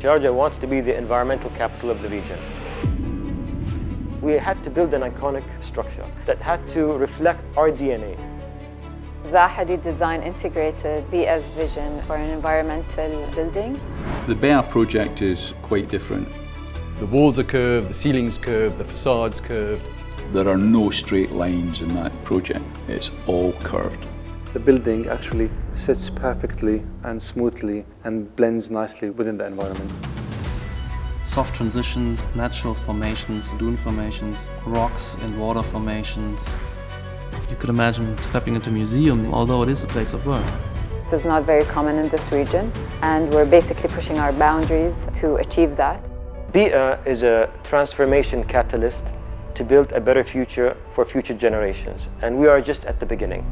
Sharjah wants to be the environmental capital of the region. We had to build an iconic structure that had to reflect our DNA. Zaha Hadid Design integrated BEEAH's vision for an environmental building. The BEEAH project is quite different. The walls are curved, the ceiling's curved, the facade's curved. There are no straight lines in that project. It's all curved. The building actually sits perfectly and smoothly and blends nicely within the environment. Soft transitions, natural formations, dune formations, rocks and water formations. You could imagine stepping into a museum, although it is a place of work. This is not very common in this region, and we're basically pushing our boundaries to achieve that. BEEAH is a transformation catalyst to build a better future for future generations, and we are just at the beginning.